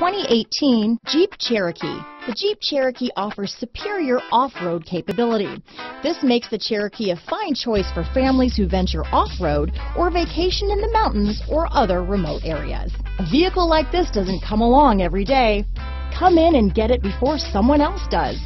2018 Jeep Cherokee. The Jeep Cherokee offers superior off-road capability. This makes the Cherokee a fine choice for families who venture off-road or vacation in the mountains or other remote areas. A vehicle like this doesn't come along every day. Come in and get it before someone else does.